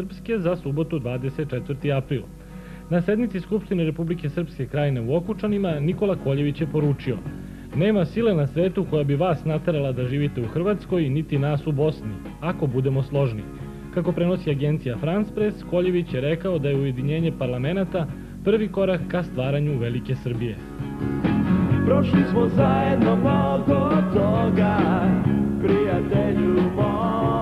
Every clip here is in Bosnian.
Srpske za subotu 24. april. Na sednici Skupštine Republike Srpske krajine u Okučanima Nikola Koljević je poručio Nema sile na svetu koja bi vas naterala da živite u Hrvatskoj, niti nas u Bosni, ako budemo složni. Kako prenosi agencija France Press, Koljević je rekao da je ujedinjenje parlamenta prvi korak ka stvaranju Velike Srbije. Prošli smo zajedno mnogo toga, prijatelju moj.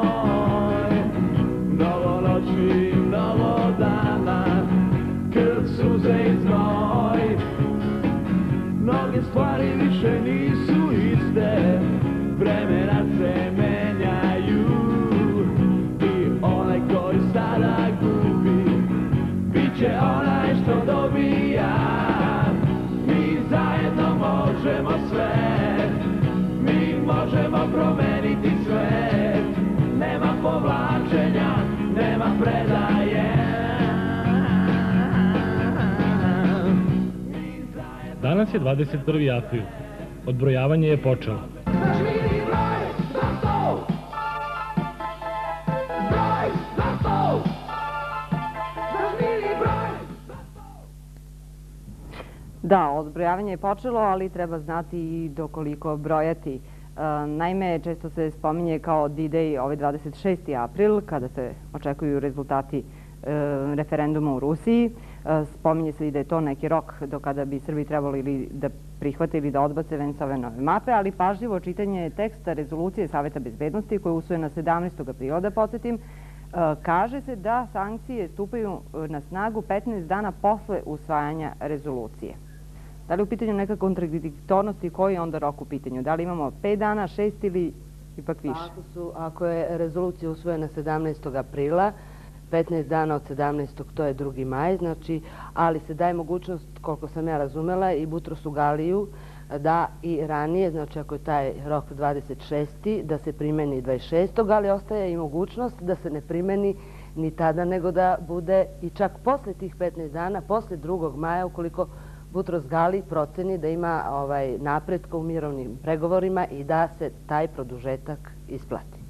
Više nisu iste, vremena se menjaju. I onaj koji sada gubi, Biće onaj što dobija. Mi zajedno možemo sve, mi možemo promeniti svet. Nema povlačenja, nema predaje. Danas je 21. april. Odbrojavanje je počelo. Broj broj! Da, odbrojavanje je počelo, ali treba znati i dokoliko brojati. E, naime, često se spominje kao D-Day ovaj 26. april, kada se očekuju rezultati e, E, referenduma u Rusiji. E, spominje se i da je to neki rok do kada bi Srbi trebali ili da prihvate ili da odbace Vencove nove mape, ali pažljivo čitanje teksta rezolucije Saveta bezbednosti koja je usvojena 17. aprila, da podsjetim, e, kaže se da sankcije stupaju na snagu 15 dana posle usvajanja rezolucije. Da li u pitanju neka kontradiktornost i koji je onda rok u pitanju? Da li imamo 5 dana, 6 ili ipak više? Ako, su, ako je rezolucija usvojena 17. aprila, 15 dana od 17. to je 2. maj, znači, ali se daje mogućnost, koliko sam ja razumela, i Butrosu Galiju da i ranije, znači ako je taj rok 26. da se primeni 26. ali ostaje i mogućnost da se ne primeni ni tada, nego da bude i čak posle tih 15 dana, posle 2. maja, ukoliko Butros Gali proceni da ima ovaj napretka u mirovnim pregovorima i da se taj produžetak isplati.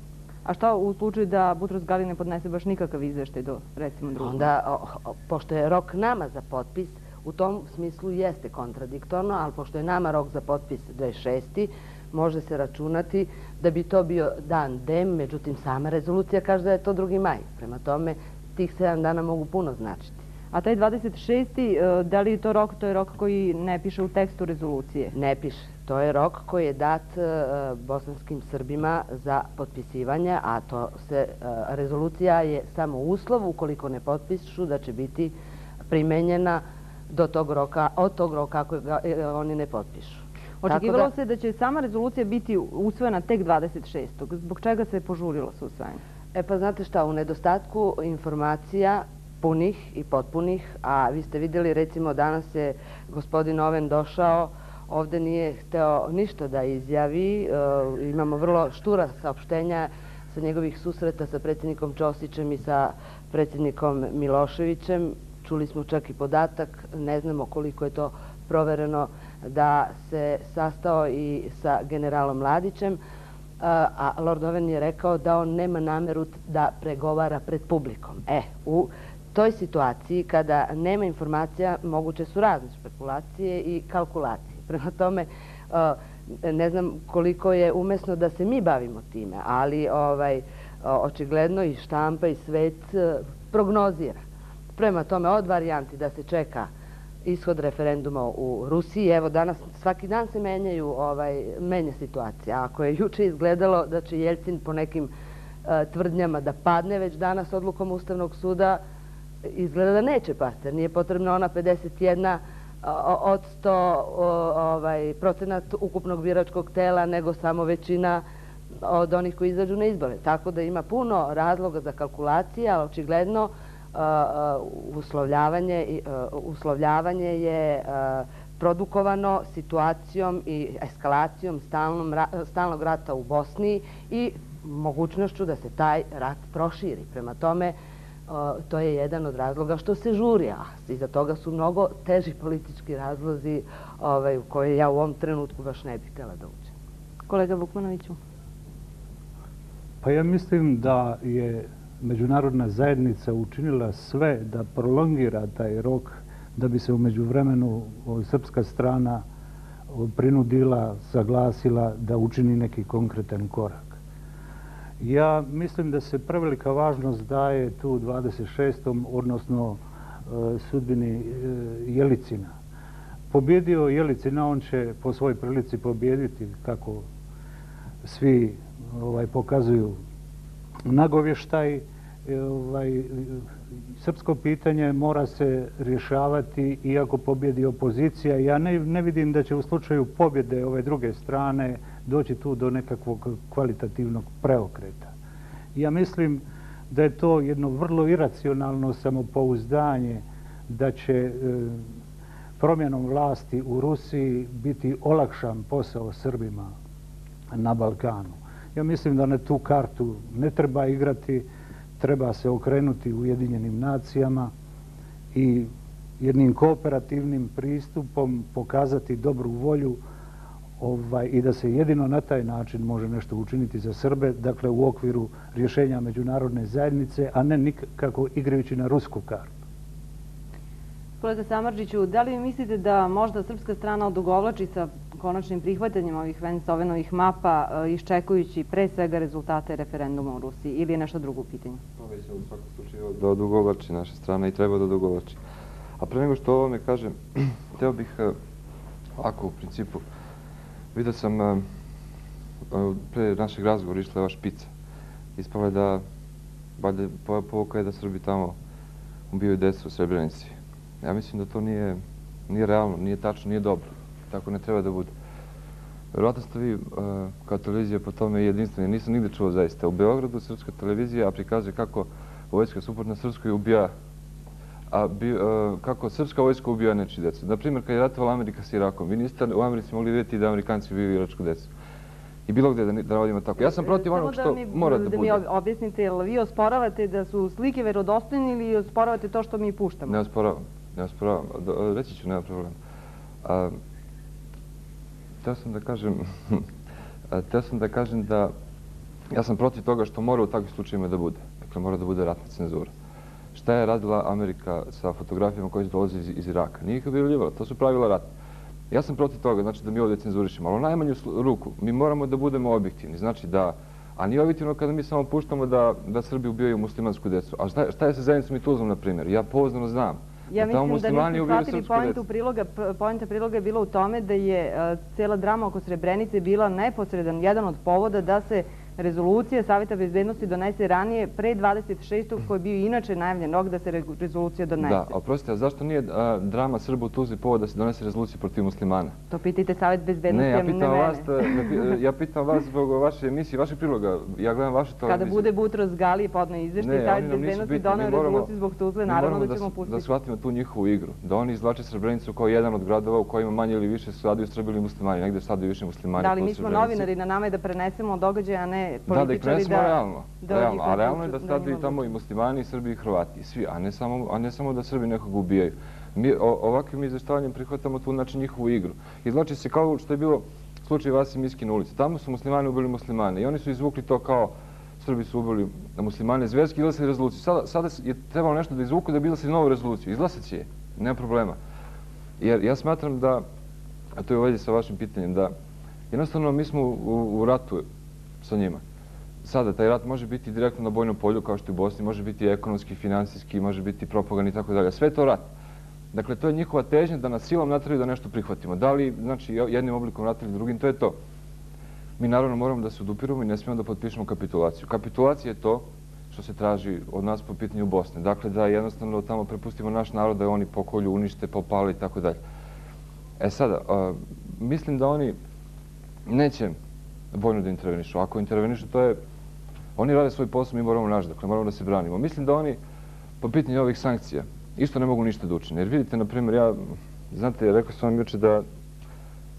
A šta u slučaju da Butros Gali ne podnese baš nikakav izveštaj do, recimo, drugog? Onda, o, o, pošto je rok nama za potpis, u tom smislu jeste kontradiktorno, ali pošto je nama rok za potpis 26. može se računati da bi to bio dan DEM, međutim sama rezolucija kaže da je to 2. maj. Prema tome, tih 7 dana mogu puno značiti. A taj 26. e, da li je to rok, to je rok koji ne piše u tekstu rezolucije? Ne piše. To je rok koji je dat e, bosanskim Srbima za potpisivanje, a to se, e, rezolucija je samo uslov ukoliko ne potpišu da će biti primenjena do tog roka, od tog roka ako ga e, oni ne potpišu. Očekivalo se da će sama rezolucija biti usvojena tek 26. Zbog čega se požurilo sa usvajanjem? E pa znate šta, u nedostatku informacija punih i potpunih, a vi ste vidjeli recimo danas je gospodin Oven došao, ovde nije hteo ništa da izjavi, e, imamo vrlo štura saopštenja sa njegovih susreta sa predsjednikom Čosićem i sa predsjednikom Miloševićem. Čuli smo čak i podatak, ne znamo koliko je to provereno, da se sastao i sa generalom Mladićem, e, a Lord Oven je rekao da on nema nameru da pregovara pred publikom. E, u toj situaciji kada nema informacija, moguće su razne špekulacije i kalkulacije. Prema tome, ne znam koliko je umesno da se mi bavimo time, ali ovaj, očigledno i štampa i svet prognozira. Prema tome, od varijanti da se čeka ishod referenduma u Rusiji. Evo danas, svaki dan se menjaju, ovaj, menja situacija. Ako je juče izgledalo da će Jelcin po nekim tvrdnjama da padne već danas odlukom Ustavnog suda, izgleda da neće pasti. jer Nije potrebno ona 51 od 100 ovaj, procenat ukupnog biračkog tela, nego samo većina od onih koji izađu na izbore. Tako da ima puno razloga za kalkulacije, ali očigledno uslovljavanje, uslovljavanje je produkovano situacijom i eskalacijom stalnog rata u Bosni i mogućnošću da se taj rat proširi. Prema tome, to je jedan od razloga što se žuri, a iza toga su mnogo teži politički razlozi ovaj, u koje ja u ovom trenutku baš ne bih htjela da uđem. Kolega Vukmanoviću. Pa ja mislim da je međunarodna zajednica učinila sve da prolongira taj rok da bi se umeđu vremenu srpska strana prinudila, saglasila da učini neki konkretan korak. Ja mislim da se prevelika važnost daje tu 26. odnosno e, sudbini e, Jelicina. Pobjedio Jelicina, on će po svoj prilici pobjediti kako svi ovaj, pokazuju nagovještaj. E, ovaj, srpsko pitanje mora se rješavati iako pobjedi opozicija. Ja ne, ne vidim da će u slučaju pobjede ove druge strane doći tu do nekakvog kvalitativnog preokreta. Ja mislim da je to jedno vrlo iracionalno samopouzdanje da će e, promjenom vlasti u Rusiji biti olakšan posao Srbima na Balkanu. Ja mislim da na tu kartu ne treba igrati, treba se okrenuti Ujedinjenim nacijama i jednim kooperativnim pristupom pokazati dobru volju ovaj, i da se jedino na taj način može nešto učiniti za Srbe, dakle u okviru rješenja međunarodne zajednice, a ne nikako igrajući na rusku kartu. Kolega Samarđiću, da li mislite da možda srpska strana odugovlači sa konačnim prihvatanjem ovih Venisovenovih mapa, eh, iščekujući pre svega rezultate referenduma u Rusiji ili je nešto drugo pitanje? Već je u svakom slučaju da odugovlači naša strana i treba da odugovlači. A pre nego što o me kažem, teo bih, eh, ako u principu, vidio sam e, pre našeg razgovora išla je ova špica. Ispala je da, valjda povuka je da Srbi tamo ubijaju desu u Srebrenici. Ja mislim da to nije, nije realno, nije tačno, nije dobro tako ne treba da bude. Vjerovatno ste vi uh, kao televizija po tome jedinstveni. Nisam nigde čuo zaista. U Beogradu srpska televizija prikazuje kako vojska suprotna Srpskoj ubija a bi, uh, kako srpska vojska ubija nečiji decu. Naprimjer, kad je ratovala Amerika s Irakom, vi niste u Americi mogli vidjeti da Amerikanci ubiju iračku decu. I bilo gdje da, da radimo tako. Ja sam protiv onog što mora da bude. Da mi objasnite, jel vi osporavate da su slike verodostojne ili osporavate to što mi puštamo? Ne osporavam. Ne osporavam. Reći ću, nema problema. Teo sam da kažem, teo sam da kažem da ja sam protiv toga što mora u takvim slučajima da bude. Dakle, mora da bude ratna cenzura. Šta je radila Amerika sa fotografijama koje dolaze iz, iz Iraka? Nije ih objavljivala, to su pravila rata. Ja sam protiv toga, znači da mi ovdje cenzurišemo, ali u najmanju ruku mi moramo da budemo objektivni. Znači da, a nije objektivno kada mi samo puštamo da, da Srbi ubijaju muslimansku decu. A šta, šta je sa zajednicom i Tuzlom, na primjer? Ja poznano znam Ja mislim da niste shvatili priloga. Pojenta priloga je bila u tome da je e, cijela drama oko Srebrenice bila neposredan jedan od povoda da se rezolucija Savjeta bezbednosti donese ranije pre 26. koji je bio inače najavljen rok da se rezolucija donese. Da, oprostite, a zašto nije drama Srbu u Tuzli povod da se donese rezolucija protiv muslimana? To pitajte Savjet bezbednosti, ne mene. Vas, ja pitam vas zbog vaše emisije, vaše priloga. Ja gledam vaše televizije. Kada bude Butros Gali podno izvešte, Savjet bezbednosti donao rezoluciju zbog Tuzle, naravno da ćemo pustiti. Da shvatimo tu njihovu igru. Da oni izvlače Srebrenicu kao jedan od gradova u kojima manje ili više su sadio Srbi ili muslimani. Negde sadio više muslimani. Da li mi smo novinari na nama je da prenesemo događaje, a ne političari da... realno. realno. A realno je da stade tamo i muslimani, i srbi, i hrvati. Svi, a ne samo, a ne samo da srbi nekog ubijaju. Mi ovakvim izveštavanjem prihvatamo tu znači njihovu igru. Izlači se kao što je bilo slučaj Vasi Miskin ulici. Tamo su muslimani ubili muslimane i oni su izvukli to kao Srbi su ubili muslimane zverski i izglasili rezoluciju. Sada, sada je trebalo nešto da izvuku da bi izglasili novu rezoluciju. Izglasat će je, nema problema. Jer ja smatram da, a to je u vezi sa vašim pitanjem, da jednostavno mi smo u, u ratu sa njima sada taj rat može biti direktno na bojnom polju kao što je u Bosni, može biti ekonomski, finansijski, može biti propagan i tako dalje. Sve to rat. Dakle, to je njihova težnja da nas silom natraju da nešto prihvatimo. Da li, znači, jednim oblikom rata ili drugim, to je to. Mi naravno moramo da se odupiramo i ne smijemo da potpišemo kapitulaciju. Kapitulacija je to što se traži od nas po pitanju Bosne. Dakle, da jednostavno tamo prepustimo naš narod da oni pokolju, unište, popale i tako dalje. E sada, mislim da oni neće vojno da intervenišu. Ako intervenišu, to je Oni rade svoj posao, mi moramo naš, dakle moramo da se branimo. Mislim da oni, po pitanju ovih sankcija, isto ne mogu ništa da učine. Jer vidite, na primjer, ja, znate, rekao sam vam juče da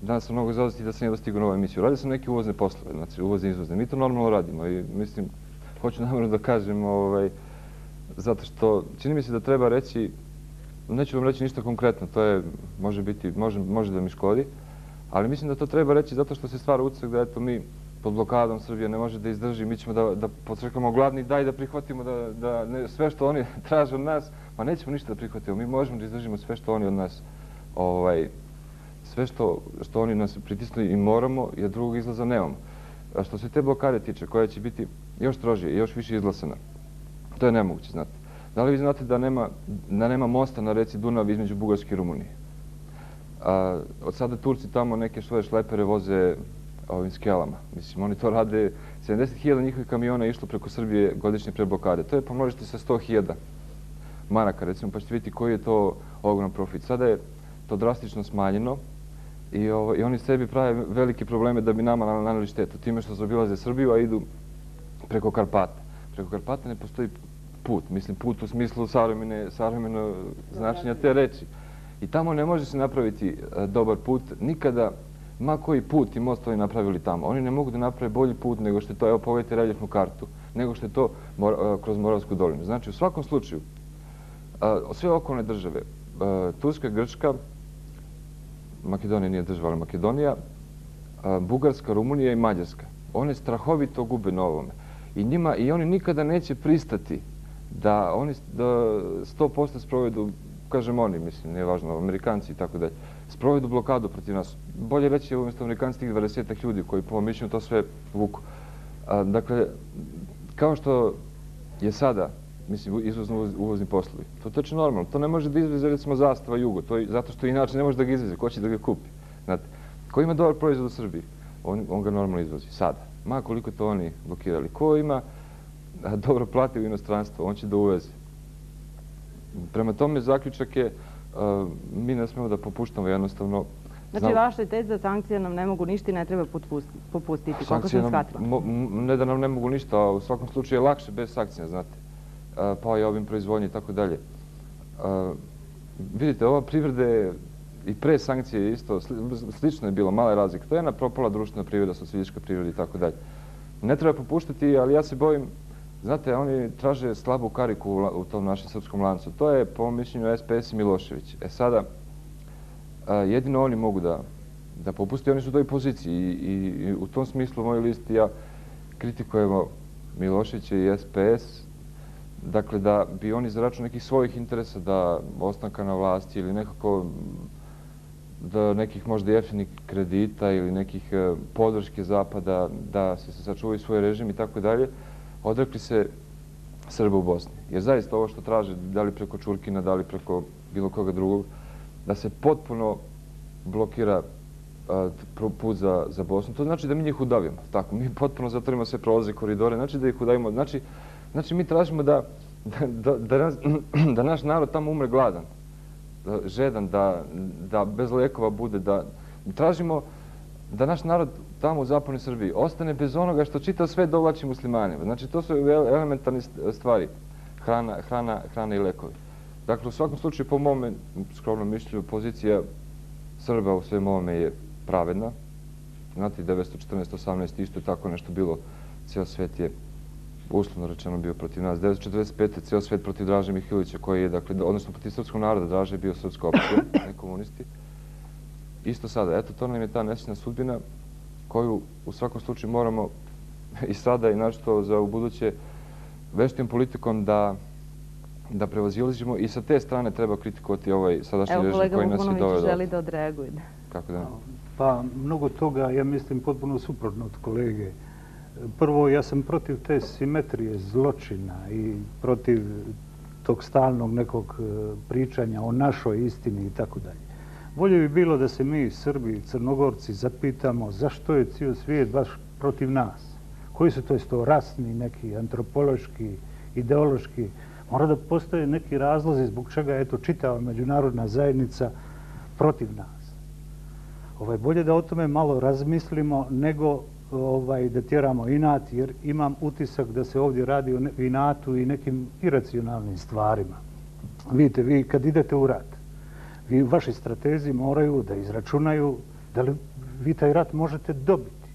danas sam mnogo zauzeti da sam jedva stigao na ovu emisiju. Radio sam neke uvozne poslove, znači uvozne i izvozne. Mi to normalno radimo i mislim, hoću namjerno da kažem, ovaj, zato što čini mi se da treba reći, neću vam reći ništa konkretno, to je, može biti, može, može da mi škodi, ali mislim da to treba reći zato što se stvara utisak da eto mi pod blokadom Srbije ne može da izdrži, mi ćemo da, da podcrkamo gladni, daj da prihvatimo da, da ne, sve što oni traže od nas, pa nećemo ništa da prihvatimo, mi možemo da izdržimo sve što oni od nas, ovaj, sve što, što oni nas pritisnu i moramo, jer drugog izlaza nemamo. A što se te blokade tiče, koja će biti još strožije još više izlasana, to je nemoguće, znate. Da li vi znate da nema, da nema mosta na reci Dunav između Bugarske i Rumunije? A, od sada Turci tamo neke svoje šlepere voze ovim skelama. Mislim, oni to rade, 70.000 njihovih kamiona je išlo preko Srbije godišnje pre blokade. To je pa pomnožite sa 100.000 maraka, recimo, pa ćete vidjeti koji je to ogroman profit. Sada je to drastično smanjeno i, ovo, i oni sebi prave velike probleme da bi nama nanali štetu. Time što zaobilaze Srbiju, a idu preko Karpata. Preko Karpata ne postoji put. Mislim, put u smislu savremene, savremeno značenja te reči. I tamo ne može se napraviti e, dobar put nikada ma koji put i mostovi napravili tamo. Oni ne mogu da naprave bolji put nego što je to, evo pogledajte reljefnu kartu, nego što je to e, kroz Moravsku dolinu. Znači, u svakom slučaju, e, sve okolne države, Turska, Grčka, Makedonija nije država, ali Makedonija, Bugarska, Rumunija i Mađarska, one strahovito gube na ovome. I, njima, I oni nikada neće pristati da oni 100% sprovedu, kažem oni, mislim, nije važno, Amerikanci i tako dalje, sprovedu blokadu protiv nas. Bolje reći je umjesto Amerikanci tih 20 ljudi koji po mišljenju to sve vuku. A, dakle, kao što je sada, mislim, izvozno uvozni poslovi, to je točno normalno. To ne može da izveze, recimo, zastava jugo, to je, zato što inače ne može da ga izveze. Ko će da ga kupi? Znate, ko ima dobar proizvod u Srbiji? On, on ga normalno izvozi. Sada. Ma koliko to oni blokirali. Ko ima a, dobro plati u inostranstvo? On će da uveze. Prema tome, zaključak je, mi ne smemo da popuštamo jednostavno. Znači, vaša teza sankcije nam ne mogu ništa i ne treba popustiti, koliko sam shvatila? Ne da nam ne mogu ništa, a u svakom slučaju je lakše bez sankcija, znate. Pa i ovim proizvodnji i tako dalje. Vidite, ova privreda je i pre sankcije isto, slično je bilo, male razlike. To je jedna propala društvena privreda, socijalistička privreda i tako dalje. Ne treba popuštati, ali ja se bojim Znate, oni traže slabu kariku u tom našem srpskom lancu. To je, po mišljenju, SPS i Milošević. E sada, jedino oni mogu da, da popusti, oni su u toj poziciji. I, i, u tom smislu, moj listi ja kritikujemo Miloševića i SPS, dakle, da bi oni zaraču nekih svojih interesa da ostanka na vlasti ili nekako da nekih možda jeftinih kredita ili nekih e, podrške zapada da se sačuvaju svoj režim i tako dalje odrekli se Srba u Bosni. Jer zaista ovo što traže, da li preko Čurkina, da li preko bilo koga drugog, da se potpuno blokira put za, za Bosnu. To znači da mi njih udavimo. Tako, mi potpuno zatvorimo sve prolaze koridore. Znači da ih udavimo. Znači, znači mi tražimo da, da, da, da, da naš narod tamo umre gladan, žedan, da, da bez lekova bude, da tražimo da naš narod tamo u zapadnoj Srbiji ostane bez onoga što čita sve dovlači muslimanima. Znači, to su elementarne stvari. Hrana, hrana, hrana i lekovi. Dakle, u svakom slučaju, po mome skromnom mišlju, pozicija Srba u svem ovome je pravedna. Znate, 1914-18 isto je tako nešto bilo. Cijel svet je uslovno rečeno bio protiv nas. 1945. cijel svet protiv Draže Mihilića, koji je, dakle, odnosno protiv srpskog naroda, Draže je bio srpsko opcije, ne komunisti. Isto sada, eto, to nam je ta nesina sudbina koju u svakom slučaju moramo i sada i našto za u buduće veštim politikom da da prevazilažimo i sa te strane treba kritikovati ovaj sadašnji režim koji nas je doveo. Evo, kolega Vukunović želi da odreaguje. Kako da? Pa, mnogo toga, ja mislim, potpuno suprotno od kolege. Prvo, ja sam protiv te simetrije zločina i protiv tog stalnog nekog e, pričanja o našoj istini i tako dalje. Bolje bi bilo da se mi, Srbi i Crnogorci, zapitamo zašto je cijel svijet baš protiv nas. Koji su to isto rasni, neki antropološki, ideološki. Mora da postoje neki razlozi zbog čega je to čitava međunarodna zajednica protiv nas. Ovaj, bolje da o tome malo razmislimo nego ovaj, da tjeramo inat, jer imam utisak da se ovdje radi o inatu i nekim iracionalnim stvarima. Vidite, vi kad idete u rat, vi vaši stratezi moraju da izračunaju da li vi taj rat možete dobiti.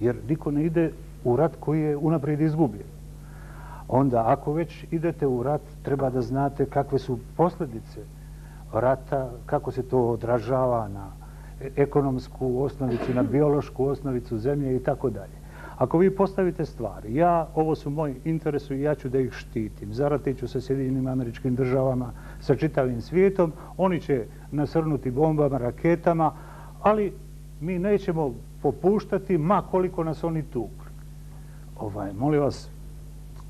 Jer niko ne ide u rat koji je unaprijed izgubljen. Onda, ako već idete u rat, treba da znate kakve su posljedice rata, kako se to odražava na ekonomsku osnovicu, na biološku osnovicu zemlje i tako dalje. Ako vi postavite stvari, ja, ovo su moji interesu i ja ću da ih štitim, zaratit ću sa Sjedinjenim američkim državama, sa čitavim svijetom, oni će nasrnuti bombama, raketama, ali mi nećemo popuštati, ma koliko nas oni tukli. Ovaj, molim vas,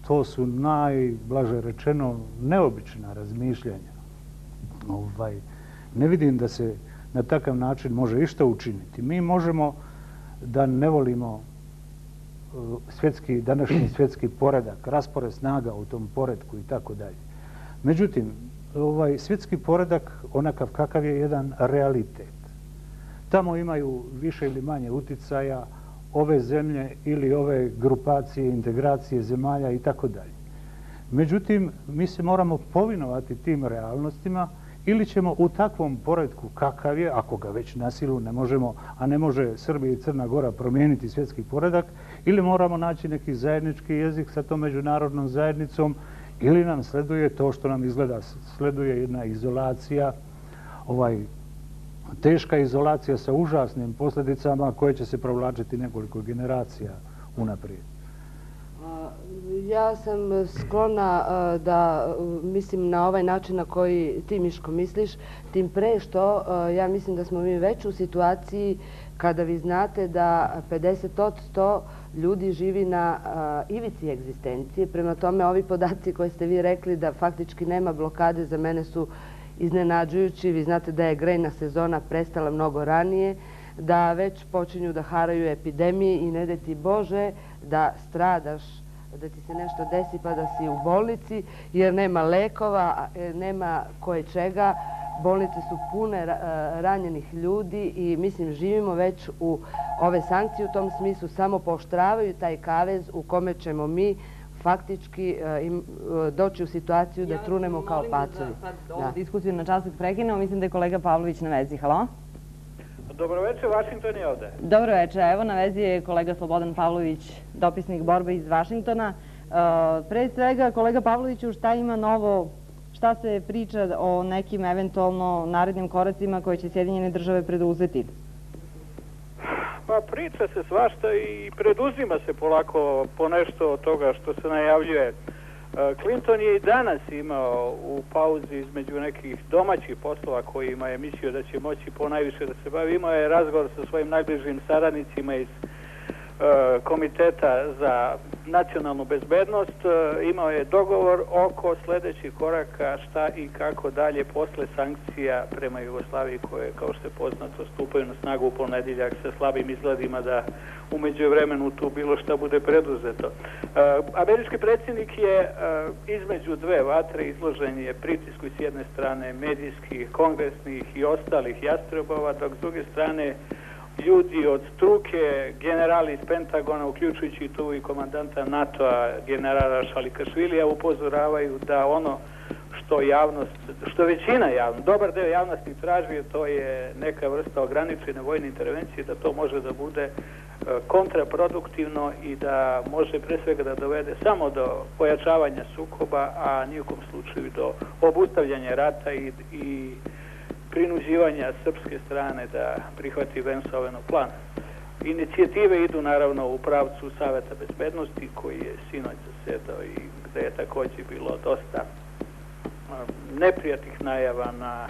to su najblaže rečeno neobična razmišljanja. Ovaj, ne vidim da se na takav način može išta učiniti. Mi možemo da ne volimo eh, svjetski, današnji svjetski poredak, raspored snaga u tom poredku i tako dalje. Međutim, ovaj svjetski poredak, onakav kakav je jedan realitet. Tamo imaju više ili manje uticaja ove zemlje ili ove grupacije, integracije zemalja i tako dalje. Međutim, mi se moramo povinovati tim realnostima ili ćemo u takvom poredku kakav je, ako ga već na silu ne možemo, a ne može Srbija i Crna Gora promijeniti svjetski poredak, ili moramo naći neki zajednički jezik sa tom međunarodnom zajednicom, ili nam sleduje to što nam izgleda, sleduje jedna izolacija, ovaj, teška izolacija sa užasnim posljedicama koje će se provlačiti nekoliko generacija unaprijed. Ja sam sklona da mislim na ovaj način na koji ti Miško misliš, tim pre što ja mislim da smo mi već u situaciji kada vi znate da 50 od 100 ljudi živi na ivici egzistencije. Prema tome, ovi podaci koje ste vi rekli da faktički nema blokade za mene su iznenađujući. Vi znate da je grejna sezona prestala mnogo ranije, da već počinju da haraju epidemije i ne deti Bože da stradaš da ti se nešto desi pa da si u bolnici, jer nema lekova, e, nema koje čega. Bolnice su pune e, ranjenih ljudi i mislim živimo već u ove sankcije u tom smislu, samo poštravaju taj kavez u kome ćemo mi faktički e, doći u situaciju da trunemo kao pacovi. Ja sad ovu diskusiju na časak prekinemo, mislim da je kolega Pavlović na vezi. Halo? Dobro večer, Vašington je ovde. Dobro večer, evo na vezi je kolega Slobodan Pavlović, dopisnik borbe iz Vašingtona. E, pre svega, kolega Pavloviću, šta ima novo, šta se priča o nekim eventualno narednim koracima koje će Sjedinjene države preduzeti? Pa priča se svašta i preduzima se polako po nešto od toga što se najavljuje. E, Clinton je i danas imao u pauzi između nekih domaćih poslova kojima je mislio da će moći po najviše da se bavi. Imao je razgovor sa svojim najbližim saradnicima iz E, Komiteta za nacionalnu bezbednost. E, imao je dogovor oko sljedećih koraka šta i kako dalje posle sankcija prema Jugoslaviji koje, kao što je poznato, stupaju na snagu u ponedjeljak sa slabim izgledima da umeđu vremenu tu bilo šta bude preduzeto. E, američki predsjednik je između dve vatre izložen je pritisku s jedne strane medijskih, kongresnih i ostalih jastrebova, dok s druge strane ljudi od struke, generali iz Pentagona, uključujući tu i komandanta NATO-a, generala Šalikašvilija, upozoravaju da ono što javnost, što većina javnost, dobar deo javnosti traži, to je neka vrsta ograničene vojne intervencije, da to može da bude e, kontraproduktivno i da može pre svega da dovede samo do pojačavanja sukoba, a nijekom slučaju do obustavljanja rata i, i prinuđivanja srpske strane da prihvati Vensovenov plan. Inicijative idu naravno u pravcu Saveta bezbednosti koji je sinoć zasedao i gde je također bilo dosta neprijatnih najava na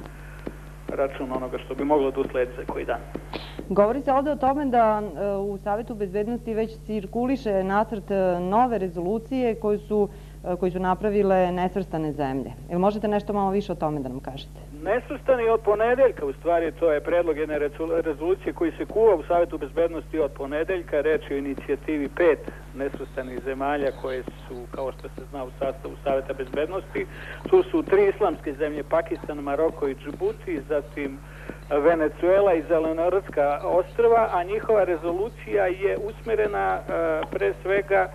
račun onoga što bi moglo da usledi za koji dan. Govori se ovde o tome da e, u Savetu bezbednosti već cirkuliše nacrt e, nove rezolucije koji su, uh, E, koji su napravile nesvrstane zemlje. Ili možete nešto malo više o tome da nam kažete? Nesvrstani od ponedeljka, u stvari to je predlog jedne rezolucije koji se kuva u Savjetu bezbednosti od ponedeljka, je o inicijativi pet nesvrstanih zemalja koje su, kao što se zna, u sastavu Savjeta bezbednosti. Tu su tri islamske zemlje, Pakistan, Maroko i Džibuti, zatim Venezuela i Zelenorodska ostrva, a njihova rezolucija je usmjerena e, pre svega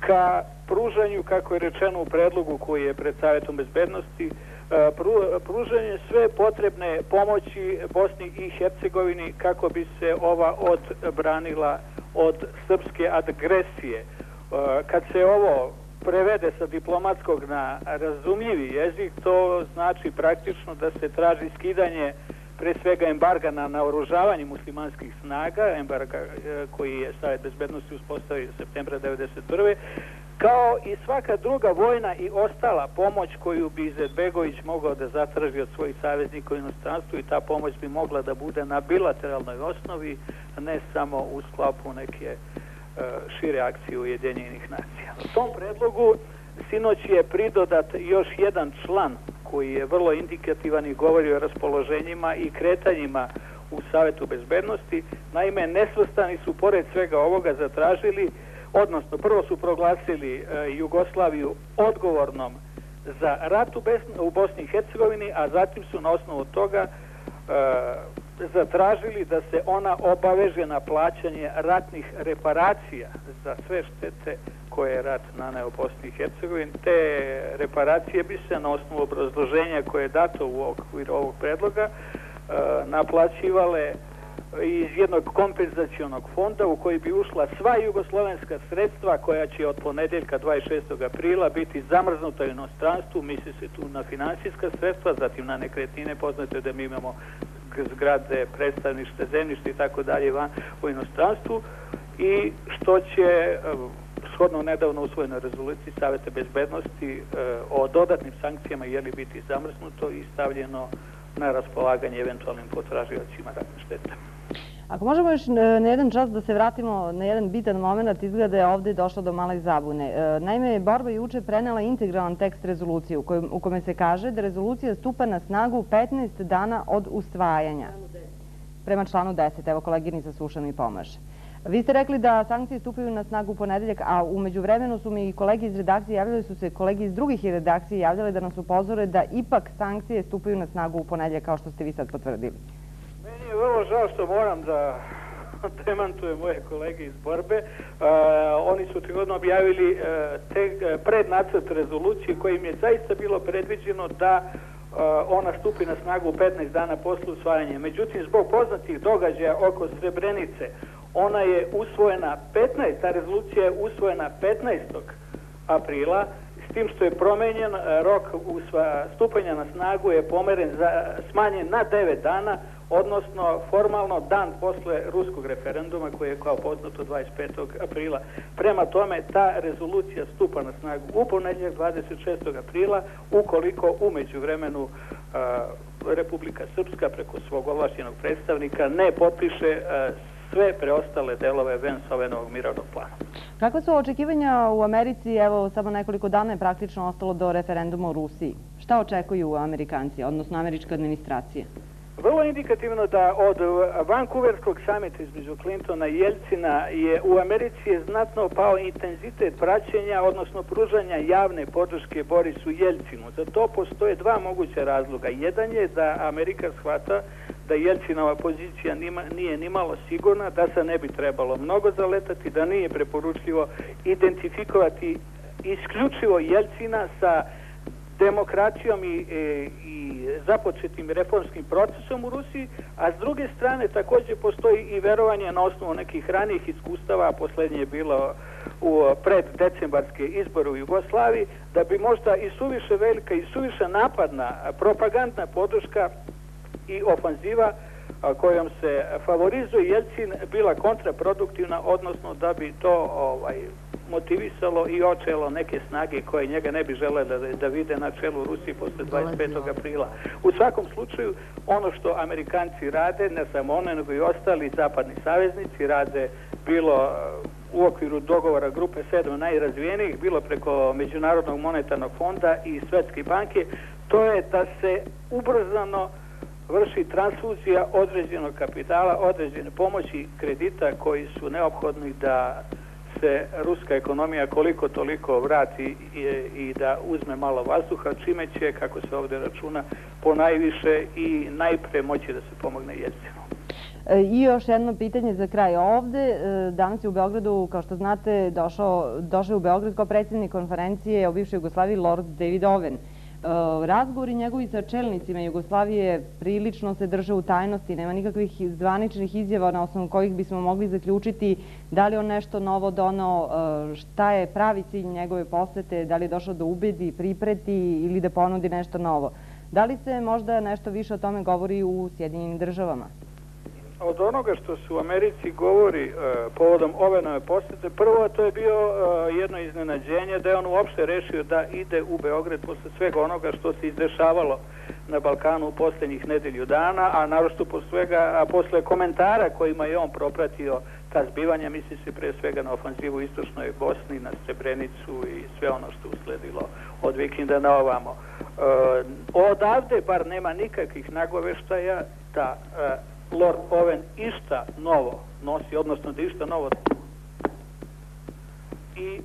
ka pružanju, kako je rečeno u predlogu koji je pred Savjetom bezbednosti, e, pruženje pružanje sve potrebne pomoći Bosni i Hercegovini kako bi se ova odbranila od srpske agresije. E, kad se ovo prevede sa diplomatskog na razumljivi jezik, to znači praktično da se traži skidanje pre svega embarga na naoružavanje muslimanskih snaga, embarga e, koji je Savjet bezbednosti uspostavio u septembra 1991 kao i svaka druga vojna i ostala pomoć koju bi Izetbegović mogao da zatraži od svojih saveznika u inostranstvu i ta pomoć bi mogla da bude na bilateralnoj osnovi, ne samo u sklopu neke e, šire akcije Ujedinjenih nacija. U tom predlogu sinoć je pridodat još jedan član koji je vrlo indikativan i govori o raspoloženjima i kretanjima u Savetu bezbednosti. Naime, nesvrstani su pored svega ovoga zatražili odnosno prvo su proglasili e, Jugoslaviju odgovornom za rat u, u Bosni i Hercegovini, a zatim su na osnovu toga e, zatražili da se ona obaveže na plaćanje ratnih reparacija za sve štete koje je rat naneo Bosni i Hercegovini. Te reparacije bi se na osnovu obrazloženja koje je dato u okviru ovog predloga e, naplaćivale naplaćivale iz jednog kompenzacijonog fonda u koji bi ušla sva jugoslovenska sredstva koja će od ponedjeljka 26. aprila biti zamrznuta u inostranstvu, misli se tu na financijska sredstva, zatim na nekretnine, poznate da mi imamo zgrade, predstavnište, zemljište i tako dalje van u inostranstvu i što će shodno nedavno usvojenoj rezoluciji Savete bezbednosti e, o dodatnim sankcijama je li biti zamrznuto i stavljeno na raspolaganje eventualnim potraživacima ratne štete. Ako možemo još e, na jedan čas da se vratimo na jedan bitan moment, izgleda je ovdje došlo do male zabune. E, naime, Borba juče prenela integralan tekst rezolucije u kome se kaže da rezolucija stupa na snagu 15 dana od ustvajanja. Prema članu 10. Evo, koleginica Suša mi pomaže. Vi ste rekli da sankcije stupaju na snagu ponedeljak, a umeđu vremenu su mi i kolegi iz redakcije javljali su se, kolegi iz drugih redakcije javljali da nas upozore da ipak sankcije stupaju na snagu u ponedeljak, kao što ste vi sad potvrdili Meni je vrlo žao što moram da demantuje moje kolege iz borbe. E, oni su trigodno objavili uh, te e, prednacrt rezolucije kojim je zaista bilo predviđeno da Eh, ona stupi na snagu 15 dana posle usvajanja. Međutim, zbog poznatih događaja oko Srebrenice, ona je usvojena 15, ta rezolucija je usvojena 15. aprila, s tim što je promenjen eh, rok stupanja na snagu je pomeren za, smanjen na 9 dana, odnosno formalno dan posle ruskog referenduma koji je kao poznato 25. aprila. Prema tome, ta rezolucija stupa na snagu u ponedjeljak 26. aprila, ukoliko umeđu vremenu Republika Srpska preko svog ovlašćenog predstavnika ne potpiše sve preostale delove Vensovenovog mirovnog plana. Kako su očekivanja u Americi, evo samo nekoliko dana je praktično ostalo do referenduma u Rusiji? Šta očekuju Amerikanci, odnosno američka administracija? Vrlo indikativno da od Vancouverskog samita između Clintona i Jelcina je u Americi je znatno pao intenzitet praćenja, odnosno pružanja javne podrške Borisu Jelcinu. Za to postoje dva moguća razloga. Jedan je da Amerika shvata da Jelcinova pozicija nima, nije nimalo sigurna, da se ne bi trebalo mnogo zaletati, da nije preporučljivo identifikovati isključivo Jelcina sa demokracijom i, e, i započetim reformskim procesom u Rusiji, a s druge strane također postoji i verovanje na osnovu nekih ranijih iskustava, a posljednje je bilo u pred decembarske izbore u Jugoslaviji, da bi možda i suviše velika i suviše napadna propagandna podrška i ofanziva kojom se favorizuje Jelcin bila kontraproduktivna, odnosno da bi to ovaj, motivisalo i očelo neke snage koje njega ne bi žele da, da vide na čelu Rusiji posle 25. aprila. U svakom slučaju, ono što Amerikanci rade, ne samo one, nego i ostali zapadni saveznici rade bilo uh, u okviru dogovora grupe 7 najrazvijenijih, bilo preko Međunarodnog monetarnog fonda i Svetske banke, to je da se ubrzano vrši transfuzija određenog kapitala, određene pomoći kredita koji su neophodni da se ruska ekonomija koliko toliko vrati i, i da uzme malo vazduha, čime će, kako se ovdje računa, po najviše i najpre moći da se pomogne jezicinu. E, I još jedno pitanje za kraj ovde. E, danas je u Beogradu, kao što znate, došao, došao u Beograd kao predsjednik konferencije o bivšoj Jugoslaviji Lord David Owen. E, razgovori njegovi sa čelnicima Jugoslavije prilično se drže u tajnosti, nema nikakvih zvaničnih izjava na osnovu kojih bismo mogli zaključiti da li on nešto novo donao, e, šta je pravi cilj njegove posete, da li je došao da ubedi, pripreti ili da ponudi nešto novo. Da li se možda nešto više o tome govori u Sjedinjenim državama? Od onoga što se u Americi govori e, povodom ove nove posjete, prvo to je bio e, jedno iznenađenje da je on uopšte rešio da ide u Beograd posle svega onoga što se izdešavalo na Balkanu u posljednjih nedelju dana, a narošto posle, svega, a posle komentara kojima je on propratio ta zbivanja, misli se pre svega na ofanzivu u Istočnoj Bosni, na Srebrenicu i sve ono što usledilo od vikenda na ovamo. E, odavde bar nema nikakvih nagoveštaja da e, Lord Owen išta novo nosi, odnosno da išta novo i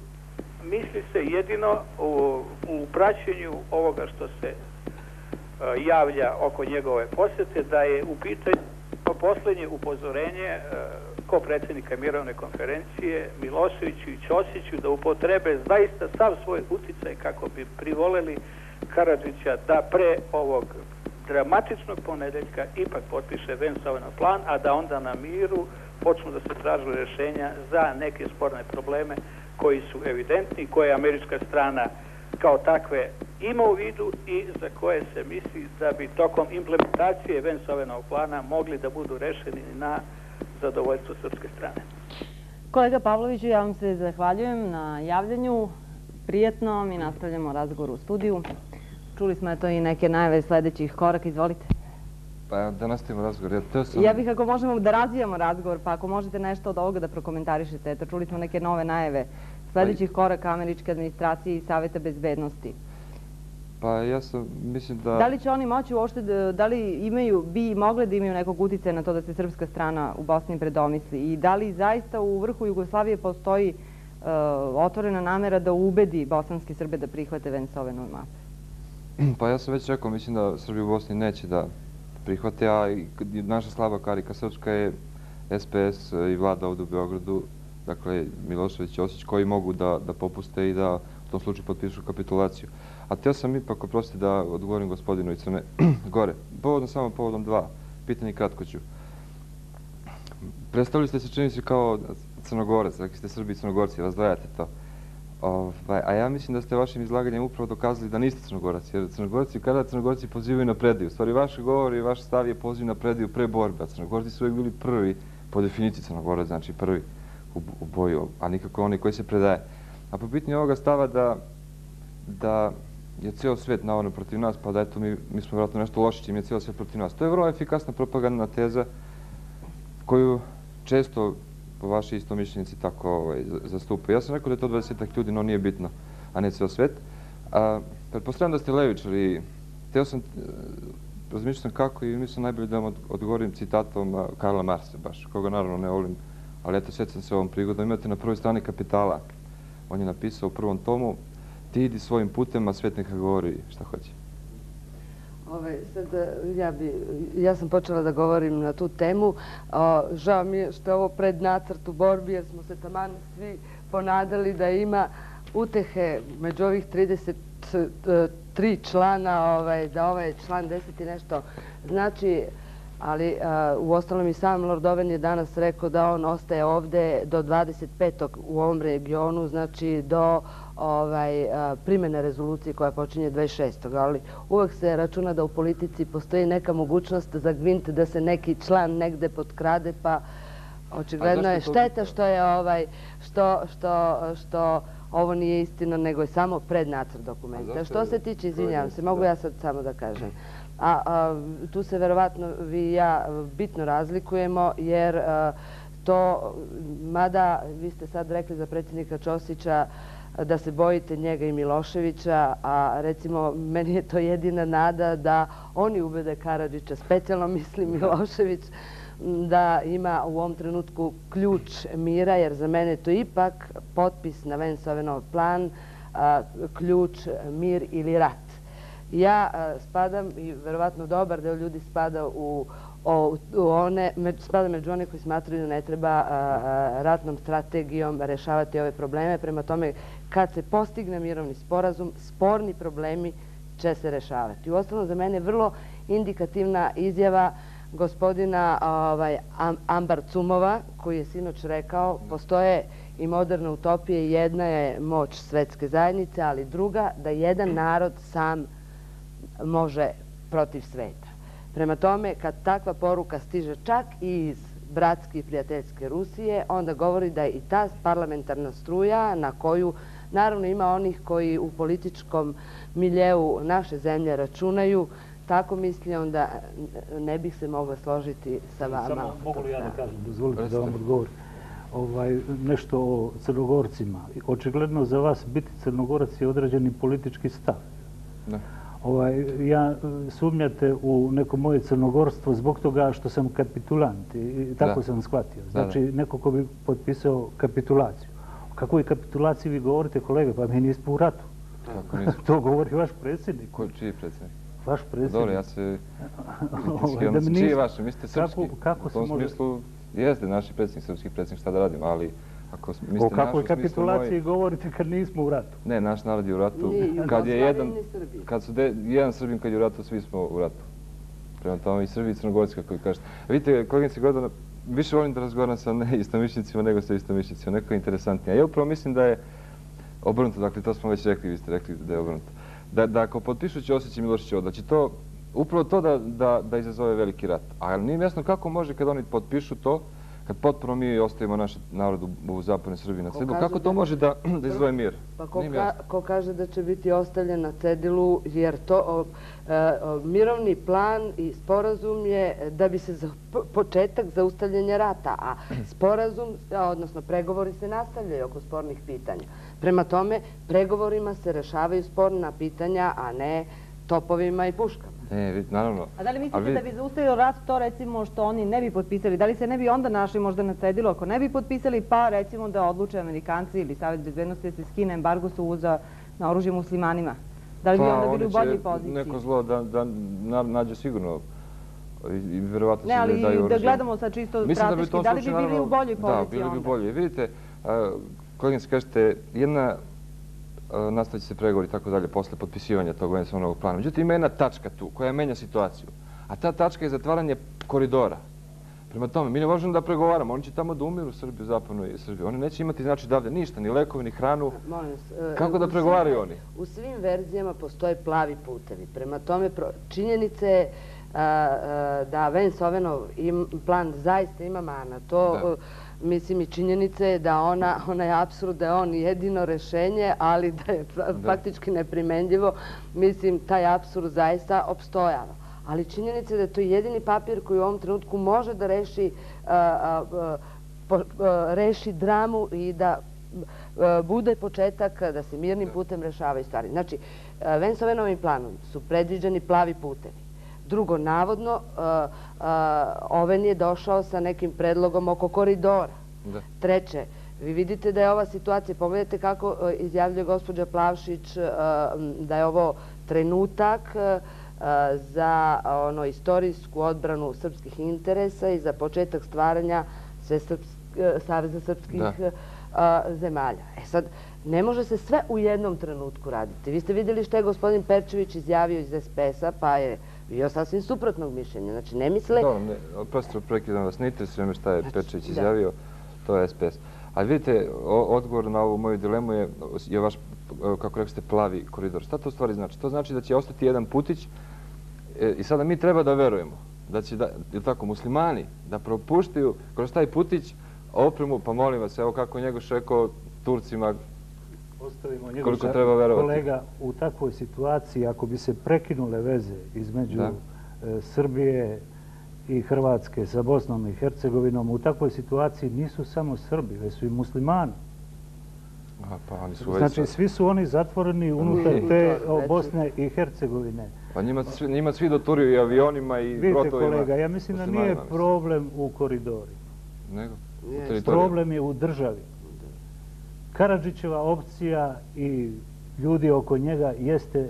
misli se jedino u, u praćenju ovoga što se uh, javlja oko njegove posjete, da je u pitanju posljednje upozorenje uh, ko predsjednika mirovne konferencije Miloševiću i Ćosiću da upotrebe zaista sav svoj uticaj kako bi privoleli Karadžića da pre ovog dramatičnog ponedeljka ipak potpiše Vensoveno plan, a da onda na miru počnu da se tražu rješenja za neke sporne probleme koji su evidentni, koje američka strana kao takve ima u vidu i za koje se misli da bi tokom implementacije Vensovenog plana mogli da budu rešeni na zadovoljstvo srpske strane. Kolega Pavloviću, ja vam se zahvaljujem na javljanju. Prijetno, mi nastavljamo razgovor u studiju. Čuli smo to i neke najave sljedećih koraka. Izvolite. Pa da nastavimo razgovor. Ja, to sam... ja bih ako možemo da razvijamo razgovor, pa ako možete nešto od ovoga da prokomentarišete. Eto, čuli smo neke nove najave sljedećih pa... koraka američke administracije i Saveta bezbednosti. Pa ja sam, mislim da... Da li će oni moći uopšte, da li imaju, bi mogli da imaju nekog utice na to da se srpska strana u Bosni predomisli i da li zaista u vrhu Jugoslavije postoji uh, otvorena namera da ubedi bosanski Srbe da prihvate Vensovenu mapu? Pa ja sam već rekao, mislim da Srbi u Bosni neće da prihvate, a naša slaba karika srpska je SPS i vlada ovdje u Beogradu, dakle Milošević i Osić, koji mogu da, da popuste i da u tom slučaju potpišu kapitulaciju. A teo sam ipak, oprosti, da odgovorim gospodinu i crne gore. Povodom samo povodom dva, pitanje kratko ću. Predstavili ste se čini se kao crnogorac, rekli ste Srbi i crnogorci, razdvajate to. Ovaj, a ja mislim da ste vašim izlaganjem upravo dokazali da niste crnogorac, jer crnogorci, kada crnogorci pozivaju na prediju, stvari vaše govori i vaš stav je poziv na prediju pre borbe, a crnogorci su uvijek bili prvi po definiciji crnogorac, znači prvi u, u boju, a nikako oni koji se predaje. A po pitanju ovoga stava da, da je cijel svet navodno protiv nas, pa da eto mi, mi smo vjerojatno nešto loši čim je cijel svet protiv nas. To je vrlo efikasna propagandna teza koju često vaši istomišljenici tako ovaj, zastupaju. Ja sam rekao da je to 20 ljudi, no nije bitno, a ne cijel svet. A, pretpostavljam da ste levičari. Teo sam, eh, razmišljam sam kako i mislim najbolje da vam odgovorim citatom eh, Karla Marsa, baš, koga naravno ne volim, ali eto, sjećam se ovom prigodom. Imate na prvoj strani kapitala. On je napisao u prvom tomu, ti idi svojim putem, a svet neka govori šta hoće. Ove, sad, e, ja, bi, ja sam počela da govorim na tu temu. O, žao mi je što je ovo pred nacrtu borbi, jer smo se taman svi ponadali da ima utehe među ovih 33 člana, ovaj, da ovaj član 10 i nešto znači, ali a, u ostalom i sam Lord Oven je danas rekao da on ostaje ovde do 25. u ovom regionu, znači do ovaj, primjene rezolucije koja počinje 26. Ali uvek se računa da u politici postoji neka mogućnost za gvint da se neki član negde potkrade, pa očigledno je šteta što je ovaj, što, što, što ovo nije istina, nego je samo prednacrt dokumenta. Što se tiče, izvinjavam se, mogu ja sad samo da kažem. A, a tu se verovatno vi i ja bitno razlikujemo, jer a, to, mada vi ste sad rekli za predsjednika Čosića, da se bojite njega i Miloševića, a recimo meni je to jedina nada da oni ubede Karadžića, specijalno misli Milošević, da ima u ovom trenutku ključ mira, jer za mene to ipak potpis na Vensovenov plan, ključ mir ili rat. Ja spadam, i verovatno dobar deo ljudi spada u one, spada među one koji smatruju da ne treba ratnom strategijom rešavati ove probleme. Prema tome, kad se postigne mirovni sporazum, sporni problemi će se rešavati. U za mene je vrlo indikativna izjava gospodina ovaj, Ambar Cumova, koji je sinoć rekao, postoje i moderne utopije, jedna je moć svetske zajednice, ali druga, da jedan narod sam može protiv sveta. Prema tome, kad takva poruka stiže čak i iz bratske i prijateljske Rusije, onda govori da je i ta parlamentarna struja na koju naravno ima onih koji u političkom miljeu naše zemlje računaju, tako misli, onda ne bih se mogla složiti sa vama. Samo mogu li ja da kažem, dozvolite da vam odgovorim. Ovaj, nešto o crnogorcima. Očigledno za vas biti crnogorac je određeni politički stav. Da. Ovaj, ja e, sumnjate u neko moje crnogorstvo zbog toga što sam kapitulant i tako Da. sam shvatio. Da, Znači, neko ko bi potpisao kapitulaciju. Kakvoj kapitulaciji vi govorite, kolega? Pa mi nismo u ratu. Kako nismo? To govori vaš predsjednik. Ko, čiji je predsjednik? Vaš predsjednik. Dobro, ja se... Ovaj, da mi Čiji je? Mi ste srpski. Kako- kako U se tom može- smislu jeste naši predsjednik, srpski predsjednik, šta da radimo, ali ako O mislite kakvoj u kapitulaciji moj... govorite kad nismo u ratu? Ne, naš narod je u ratu. Ni Kad je jedan, kad su de, jedan Srbin kad je u ratu, svi smo u ratu. Prema tome i Srbi i Crnogorci, kako vi kažete. Vidite, koleginice Gordana, više volim da razgovaram sa ne nego sa istomišljicima, Neko je interesantnije. Ja upravo mislim da je obrnuto, dakle to smo već rekli, vi ste rekli da je obrnuto. Da, da ako potpišući osjećaj Milošića Milošić ovo, da će to, upravo to da, da, da izazove veliki rat. A nije jasno kako može kad oni potpišu to, kad potpuno mi ostavimo naš narod u, u zapadnoj Srbiji na cedilu, kako to da- može da, da izazove mir? Pa ko, ka, kaže da će biti ostavljen na cedilu, jer to o, e, o, mirovni plan i sporazum je da bi se za početak zaustavljanja rata, a sporazum, odnosno pregovori se nastavljaju oko spornih pitanja. Prema tome, pregovorima se rešavaju sporna pitanja, a ne topovima i puškama. Ne, naravno. A da li mislite Ali da bi zaustavio rat to recimo što oni ne bi potpisali? Da li se ne bi onda našli možda na cedilu ako ne bi potpisali pa recimo da odluče Amerikanci ili Savjet bezbednosti da se skine embargo su uza na oružje muslimanima? Da li bi onda bili u Pa, boljoj će poziciji? Neko zlo da, da na, nađe sigurno i, i verovatno Ne, će ali da daju da oružje. gledamo sad čisto Mislim da bi u strateški, da li bi bili u boljoj poziciji Da, bili bi onda? bolje. Vidite, koleginice, kažete, jedna nastavit će se pregovori i tako dalje posle potpisivanja tog Venezuelanog plana. Međutim, ima jedna tačka tu koja menja situaciju. A ta tačka je zatvaranje koridora. Prema tome, mi ne možemo da pregovaramo. Oni će tamo da umiru u Srbiji, u zapadnoj Srbiji. Oni neće imati, znači, davde ništa, ni lekovi, ni hranu. Molim vas, e, Kako da pregovaraju oni? U svim verzijama postoje plavi putevi. Prema tome, činjenice je da Vance Ovenov im, plan zaista ima mana. To, Da. Mislim, i činjenica je da ona, ona je apsurd, da je on jedino rešenje, ali da je faktički neprimenljivo. Mislim, taj apsurd zaista opstojava. Ali činjenica je da je to jedini papir koji u ovom trenutku može da reši, a, a, a, po- a, reši dramu i da bude početak da se mirnim putem rešavaju stvari. Znači, Vensovenovim planom su predviđeni plavi putevi. Drugo, navodno, a, a, Oven je došao sa nekim predlogom oko koridora. Da. Treće, vi vidite da je ova situacija, pogledajte kako e, izjavljuje gospođa Plavšić da je ovo trenutak za ono istorijsku odbranu srpskih interesa i za početak stvaranja Saveza srpskih Da. zemalja. E sad, ne može se sve u jednom trenutku raditi. Vi ste vidjeli što je gospodin Perčević izjavio iz SPS-a, pa je bio sasvim suprotnog mišljenja. Znači, ne misle... Dobro, ne, oprostite, prekidam vas, ne interesuje me šta je Znači, Pečević da. izjavio, to je SPS. Ali vidite, o- odgovor na ovu moju dilemu je, je vaš, kako rekli ste, plavi koridor. Šta to stvari znači? To znači da će ostati jedan putić e, i sada mi treba da verujemo da će, da, ili tako, muslimani da propuštaju kroz taj putić opremu, pa molim vas, evo kako je Njegoš rekao Turcima, Ostavimo njegov Koliko šar- treba verovati? Kolega, u takvoj situaciji, ako bi se prekinule veze između Da. e, Srbije i Hrvatske sa Bosnom i Hercegovinom, u takvoj situaciji nisu samo Srbi, već su i muslimani. a, pa oni su već Znači, sad- svi su oni zatvoreni unutar nije. te Bosne i Hercegovine. pa njima, svi- njima svi doturio i avionima i Vidite, brotovima. kolega, ja mislim da nije problem u koridori. Nego, u Jest. teritoriju. Problem je u državi. Karadžićeva opcija i ljudi oko njega jeste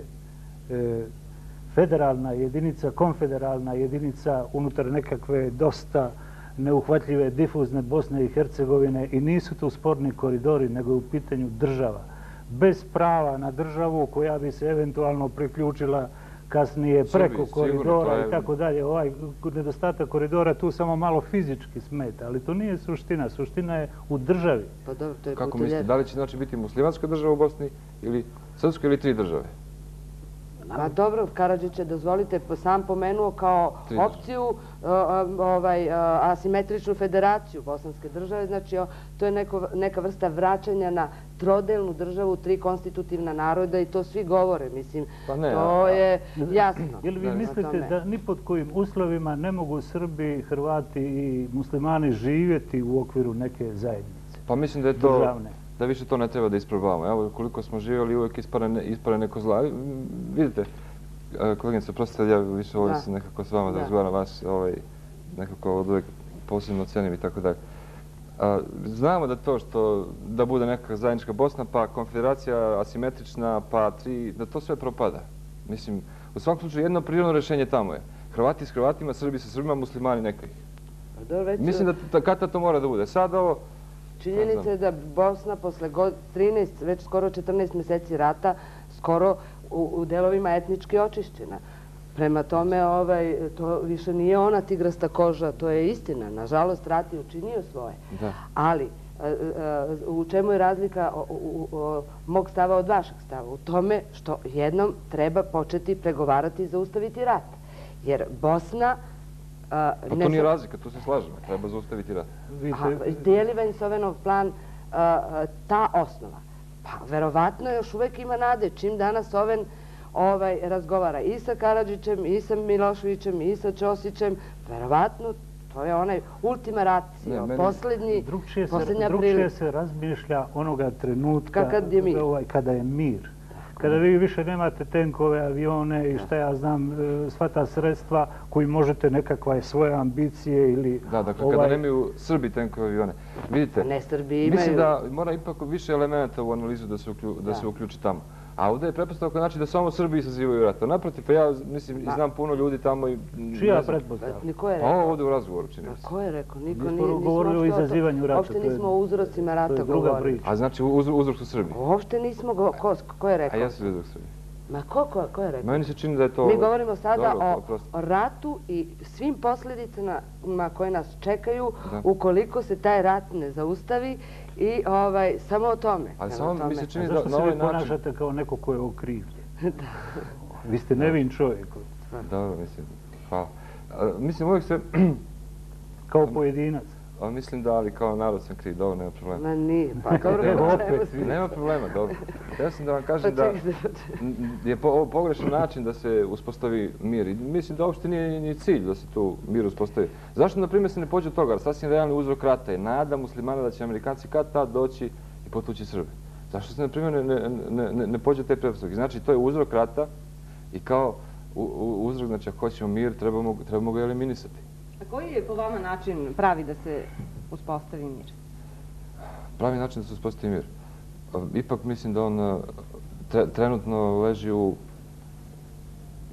e, federalna jedinica, konfederalna jedinica unutar nekakve dosta neuhvatljive difuzne Bosne i Hercegovine i nisu to sporni koridori, nego je u pitanju država. Bez prava na državu koja bi se eventualno priključila kasnije preko koridora i tako dalje. Ovaj nedostatak koridora tu samo malo fizički smeta, ali to nije suština. Suština je u državi. Pa dobro, to je Kako mislite, da li će znači biti muslimanska država u Bosni ili srpska ili tri države? Ma dobro, Karadžić je, dozvolite, sam pomenuo kao opciju o, o, ovaj, a, asimetričnu federaciju Bosanske države. Znači, to je neko, neka vrsta vraćanja na trodelnu državu, tri konstitutivna naroda i to svi govore. Mislim, Pa ne, to a- je jasno. Je li vi mislite da ni pod kojim uslovima ne mogu Srbi, Hrvati i muslimani živjeti u okviru neke zajednice? Pa mislim da je to, Državne. Da više to ne treba da isprobavamo. Evo, koliko smo živjeli, uvijek ispare, ne, ispare neko zla. Vidite, e, koleginice, prostite, ja više ovdje sam nekako s vama da Da. razgovaram vas, ovaj, nekako od uvijek posebno cenim i tako dalje. A, Znamo da to što, da bude neka zajednička Bosna, pa konfederacija asimetrična, pa tri, da to sve propada. Mislim, u svakom slučaju jedno prirodno rješenje tamo je. Hrvati s Hrvatima, Srbi sa Srbima, muslimani neka ih. Pa Mislim da ta- kad tad to mora da bude. Sad ovo, Činjenica je da Bosna posle god 13, već skoro 14 meseci rata, skoro u, u delovima etnički očišćena. Prema tome, ovaj, to više nije ona tigrasta koža, to je istina. Nažalost, rat je učinio svoje. Da. Ali, e, e, u čemu je razlika o- u- u- o- mog stava od vašeg stava? U tome što jednom treba početi pregovarati i zaustaviti rat. Jer Bosna... a, Pa ne to nije razlika, tu se slažemo. Treba zaustaviti rat. Dijeli Vensovanov plan a, a, ta osnova. Pa, verovatno još uvek ima nade. Čim danas Oven ovaj, razgovara i sa Karadžićem, i sa Miloševićem, i sa Ćosićem, verovatno to je onaj ultima Ne, ratio, meni- poslednji, drugčije se, posljednja drugčije prilika. se razmišlja onoga trenutka kad je ovaj, kada je mir. Kada vi više nemate tenkove, avione i šta ja znam, e, sva ta sredstva koji možete nekakve svoje ambicije ili... Da, dakle, ovaj, kada nemaju Srbi tenkove avione. Vidite, Ne, Srbi imaju... mislim da mora ipak više elemenata u analizu da se, uklju, da. Da. se uključi tamo. A ovdje je pretpostavka znači da samo Srbi izazivaju rat. A naprotiv, pa ja mislim, znam puno ljudi tamo i... Čija pretpostavka? Niko je Pa ovo rekao. ovdje u razgovoru, čini se. Ko je rekao? Niko nije... smo nismo govorili o izazivanju rata, Uopšte nismo o uzrocima To rata je druga govorili. priča. A znači uz, uzrok su Srbi. Uopšte nismo... Go... Ko, ko je A rekao? ja sam uzrok Srbi. Ma ko, ko, ko je rekao? Meni se čini da je to... Mi govorimo sada Dobro, o, ratu i svim posljedicama koje nas čekaju Da. ukoliko se taj rat ne zaustavi i ovaj, samo o tome. Ali Samo mi se čini da zašto na se ovaj vi način... ponašate kao neko ko je okrivljen? Vi ste nevin čovjek, Dobro, mislim, hvala. A, mislim, uvijek se... kao pojedinac. A mislim da, ali kao narod sam kriv, dobro, nema problema. Ma nije, pa dobro. Evo opet, Nema problema, dobro. Ja sam da vam kažem da pa n- je po, ovo pogrešan način da se uspostavi mir. I mislim da uopšte nije ni cilj da se tu mir uspostavi. Zašto, na primjer, se ne pođe od toga? Sasvim realni uzrok rata je nada muslimana da će Amerikanci kad tad doći i potući Srbe. Zašto se, na primjer, ne, ne, ne, ne, ne pođe od te pretpostavke? Znači, to je uzrok rata i kao uzrok, znači, ako hoćemo mir, trebamo, trebamo ga eliminisati. A koji je po vama način pravi da se uspostavi mir? pravi način da se uspostavi mir. Pa, ipak mislim da on eh, tre- trenutno leži u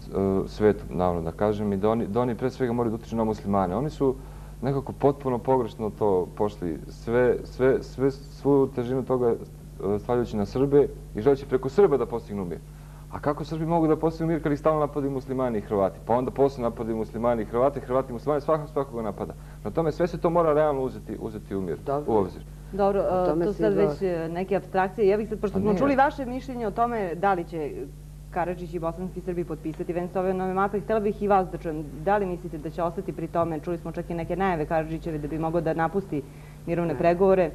eh, svetu, naravno da kažem, i da oni, da oni pre svega moraju da utiču na muslimane. Oni su nekako potpuno pogrešno to pošli. Sve, sve, sve, svu težinu toga eh, stavljajući na Srbe i želeći preko Srba da postignu mir. A kako Srbi mogu da postignu mir kad ih stalno napadaju muslimani i Hrvati? Pa onda posle napadaju muslimani i Hrvati, Hrvati i muslimani, svakog svakoga napada. Na tome sve se to mora realno uzeti, uzeti u mir, Dobro. u obzir. Dobro, e, to sad već e, neke abstrakcije. Ja bih sad, pošto smo čuli vaše mišljenje o tome da li će Karadžić i bosanski Srbi potpisati Vensove nove mape, htjela bih i vas da čujem. Da li mislite da će ostati pri tome? Čuli smo čak i neke najave Karadžićeve da bi mogao da napusti mirovne pregovore.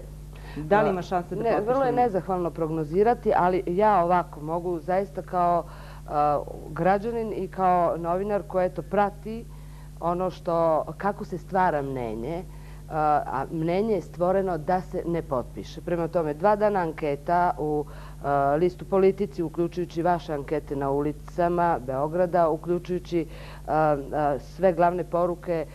Da li ima šanse da ne? Vrlo je nezahvalno prognozirati, ali ja ovako mogu zaista kao građanin i kao novinar koji eto prati ono što, kako se stvara mnenje, a, a mnenje je stvoreno da se ne potpiše. Prema tome, dva dana anketa u listu politici, uključujući vaše ankete na ulicama Beograda, uključujući sve glavne poruke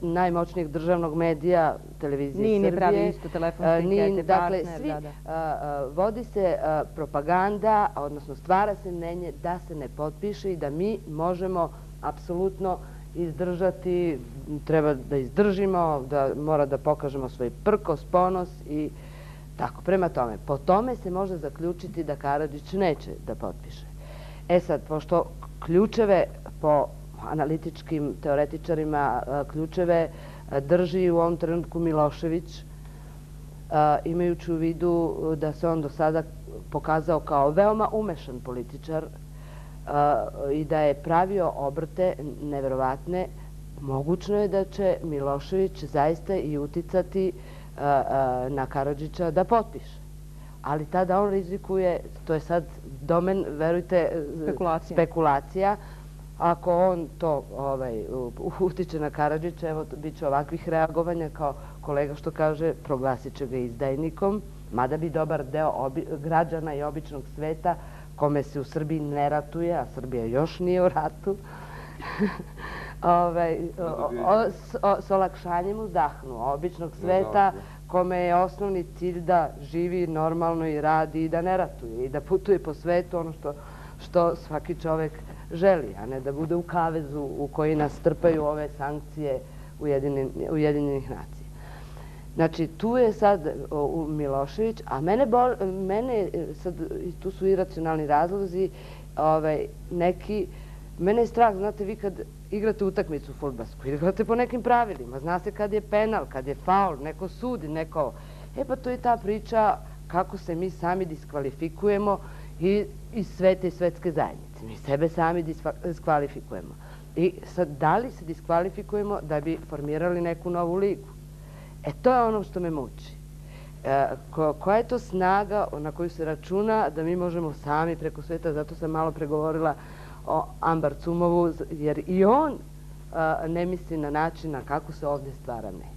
najmoćnijeg državnog medija, televizije Nije Srbije. ni pravi isto telefonske nije- ankete, Dakle, partner, svi, da, da. a, a, vodi se propaganda, odnosno stvara se mnenje da se ne potpiše i da mi možemo apsolutno izdržati, treba da izdržimo, da mora da pokažemo svoj prkos, ponos i tako. Prema tome, po tome se može zaključiti da Karadžić neće da potpiše. E sad, pošto ključeve po analitičkim teoretičarima, ključeve drži u ovom trenutku Milošević, imajući u vidu da se on do sada pokazao kao veoma umešan političar, i da je pravio obrte neverovatne, mogućno je da će Milošević zaista i uticati na Karadžića da potpiše. Ali tada on rizikuje, to je sad domen, verujte, spekulacija. Ako on to ovaj, utiče na Karadžića, evo, bit će ovakvih reagovanja kao kolega što kaže, proglasit će ga izdajnikom, mada bi dobar deo građana i običnog sveta kome se u Srbiji ne ratuje, a Srbija još nije u ratu, ovaj, s olakšanjem uzdahnu običnog sveta kome je osnovni cilj da živi normalno i radi i da ne ratuje i da putuje po svetu ono što svaki čovek želi, a ne da bude u kavezu u koji nas trpaju ove sankcije Ujedinjenih nacija. Znači, tu je sad Milošević, a mene, mene sad, tu su iracionalni razlozi, ovaj, neki, mene je strah, znate, vi kad igrate utakmicu u futbalsku, igrate po nekim pravilima, zna se kad je penal, kad je faul, neko sudi, neko... E pa to je ta priča kako se mi sami diskvalifikujemo i iz svete i svetske zajednice. Mi sebe sami diskvalifikujemo. I sad, da li se diskvalifikujemo da bi formirali neku novu ligu? E to je ono što me muči. E, koja je to snaga na koju se računa da mi možemo sami preko sveta, zato sam malo pregovorila o Ambar Cumovu, jer i on e, ne misli na način na kako se ovdje stvara mnenje.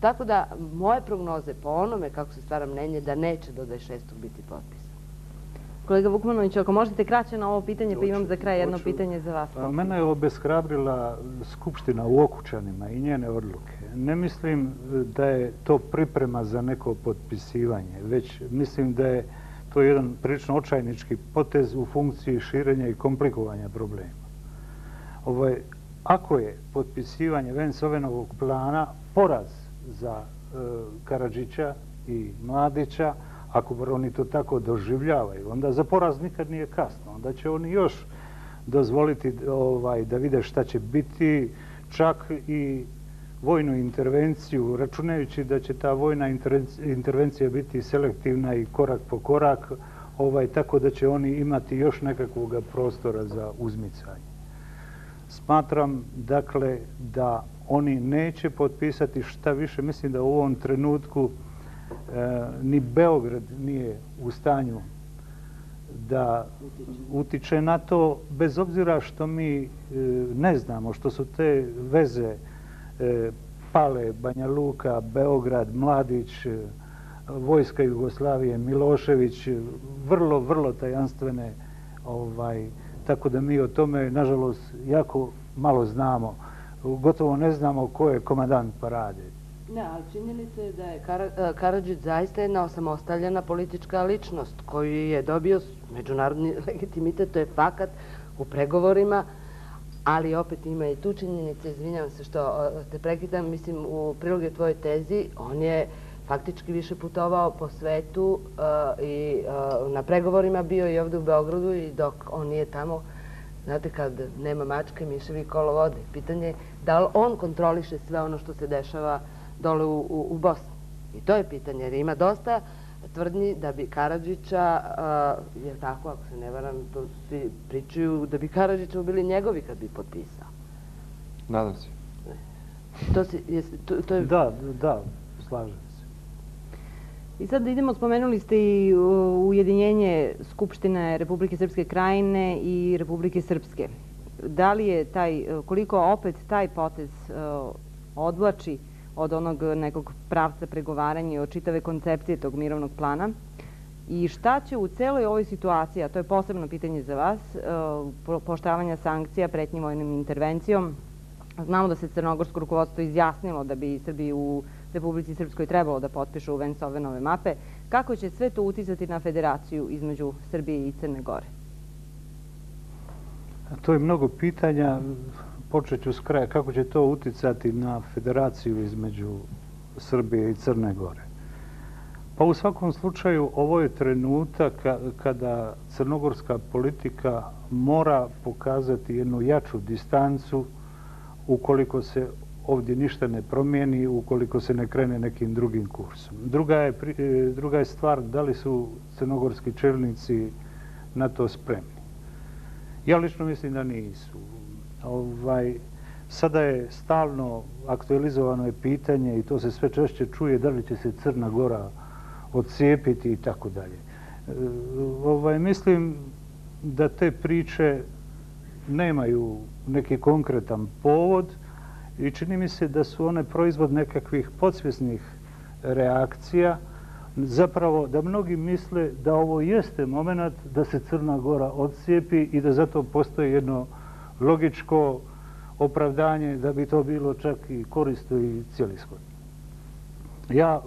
Tako da moje prognoze po onome kako se stvara mnenje da neće do 26. biti potpis. Kolega Vukmanović, ako možete kraće na ovo pitanje, pa imam za kraj jedno pitanje za vas. Mene je obeshrabrila Skupština u Okučanima i njene odluke. Ne mislim da je to priprema za neko potpisivanje, već mislim da je to jedan prilično očajnički potez u funkciji širenja i komplikovanja problema. Ovaj, ako je potpisivanje Vensovenovog plana poraz za e, Karadžića i Mladića, ako oni to tako doživljavaju, onda za poraz nikad nije kasno. Onda će oni još dozvoliti ovaj, da vide šta će biti, čak i vojnu intervenciju, računajući da će ta vojna intervencija biti selektivna i korak po korak, ovaj, tako da će oni imati još nekakvog prostora za uzmicanje. Smatram, dakle, da oni neće potpisati šta više. Mislim da u ovom trenutku E, ni Beograd nije u stanju da utiče na to, bez obzira što mi e, ne znamo što su te veze e, Pale, Banja Luka, Beograd, Mladić, Vojska Jugoslavije, Milošević, vrlo, vrlo tajanstvene, ovaj, tako da mi o tome, nažalost, jako malo znamo. Gotovo ne znamo ko je komadant parade. Ne, ali činjenica je da je Kar e, Karadžić zaista jedna osamostaljena politička ličnost koju je dobio međunarodni legitimitet, to je fakat u pregovorima, ali opet ima i tu činjenice, izvinjam se što te prekidam, mislim, u priloge tvoje tezi, on je faktički više putovao po svetu uh, i uh, na pregovorima bio i ovdje u Beogradu i dok on nije tamo, znate, kad nema mačke, miševi kolo vode. Pitanje je da li on kontroliše sve ono što se dešava dole u, u, Bosni. I to je pitanje, jer ima dosta tvrdnji da bi Karadžića, uh, jer tako, ako se ne varam, to svi pričaju, da bi Karadžića bili njegovi kad bi potpisao. Nadam se. To, si, jes, to, to je... Da, da, slažem se. I sad idemo, spomenuli ste i ujedinjenje Skupštine Republike Srpske krajine i Republike Srpske. Da li je taj, koliko opet taj potez uh, odvlači od onog nekog pravca pregovaranja i od čitave koncepcije tog mirovnog plana. I šta će u celoj ovoj situaciji, a to je posebno pitanje za vas, e, poštavanja sankcija pretnjim vojnim intervencijom, znamo da se crnogorsko rukovodstvo izjasnilo da bi Srbiji u Republici Srpskoj trebalo da potpišu Vensovenove mape, kako će sve to uticati na federaciju između Srbije i Crne Gore? To je mnogo pitanja počet ću s kraja, kako će to uticati na federaciju između Srbije i Crne Gore. Pa u svakom slučaju ovo je trenutak kada crnogorska politika mora pokazati jednu jaču distancu ukoliko se ovdje ništa ne promijeni, ukoliko se ne krene nekim drugim kursom. Druga je, e, druga je stvar da li su crnogorski čelnici na to spremni. Ja lično mislim da nisu. Ovaj, sada je stalno aktualizovano je pitanje i to se sve češće čuje da li će se Crna Gora odcijepiti i tako dalje. E, ovaj, mislim da te priče nemaju neki konkretan povod i čini mi se da su one proizvod nekakvih podsvjesnih reakcija, zapravo da mnogi misle da ovo jeste moment da se Crna Gora odcijepi i da zato postoji jedno logičko opravdanje da bi to bilo čak i koristo i cijelishodno. Ja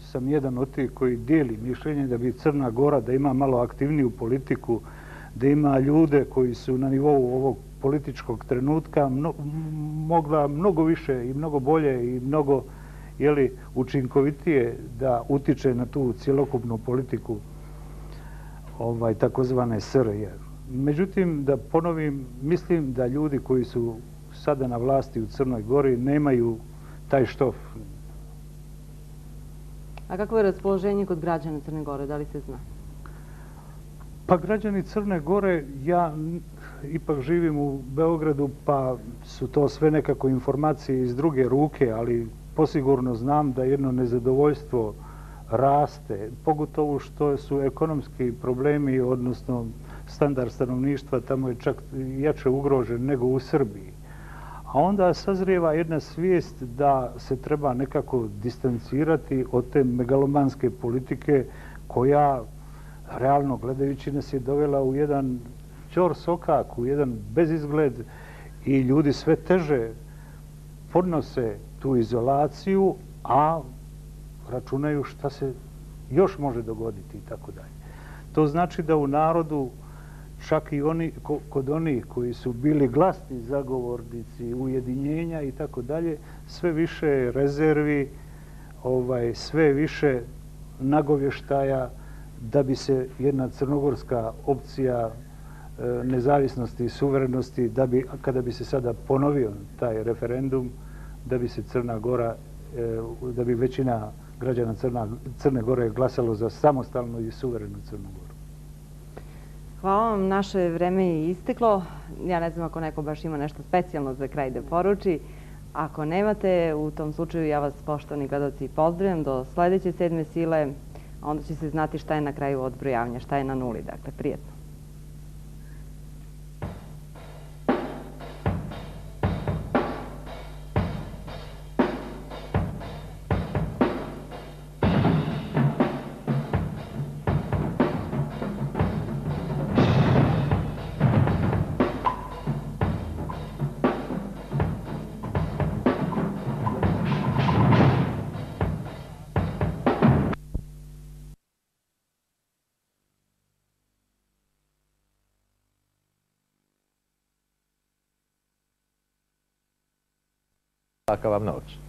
sam jedan od tih koji dijeli mišljenje da bi Crna Gora da ima malo aktivniju politiku, da ima ljude koji su na nivou ovog političkog trenutka mogla mnogo više i mnogo bolje i mnogo jeli, učinkovitije da utiče na tu cjelokupnu politiku ovaj, takozvane SRJ. Međutim, da ponovim, mislim da ljudi koji su sada na vlasti u Crnoj Gori nemaju taj štof. A kako je raspoloženje kod građana Crne Gore, da li se zna? Pa građani Crne Gore, ja ipak živim u Beogradu, pa su to sve nekako informacije iz druge ruke, ali posigurno znam da jedno nezadovoljstvo raste, pogotovo što su ekonomski problemi, odnosno standard stanovništva, tamo je čak jače ugrožen nego u Srbiji. A onda sazrijeva jedna svijest da se treba nekako distancirati od te megalomanske politike koja, realno gledajući, nas je dovela u jedan čor sokak, u jedan bezizgled i ljudi sve teže podnose tu izolaciju, a računaju šta se još može dogoditi i tako dalje. To znači da u narodu čak i oni, kod onih koji su bili glasni zagovornici ujedinjenja i tako dalje, sve više rezervi, ovaj, sve više nagovještaja da bi se jedna crnogorska opcija e, nezavisnosti i suverenosti, da bi, kada bi se sada ponovio taj referendum, da bi se Crna Gora, e, da bi većina građana Crna, Crne Gore glasalo za samostalnu i suverenu Crnu Goru. Hvala vam, naše vreme je isteklo. Ja ne znam ako neko baš ima nešto specijalno za kraj da poruči. Ako nemate, u tom slučaju ja vas, poštovani gledalci, pozdravljam do sledeće sedme sile. Onda će se znati šta je na kraju odbrojavanja, šta je na nuli. Dakle, prijetno. acabamos na outra.